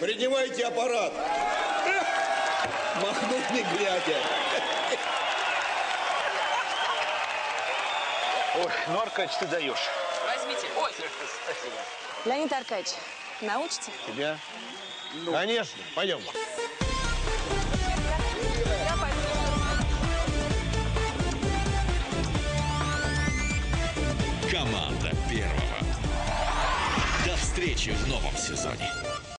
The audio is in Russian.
Принимайте аппарат. Махнул не глядя. Ой, ну, Аркадьевич, ты даешь. Возьмите. Ой, Спасибо. Леонид Аркадьевич, научите? Тебя? Конечно. Пойдем. Команда первого. Встречи в новом сезоне.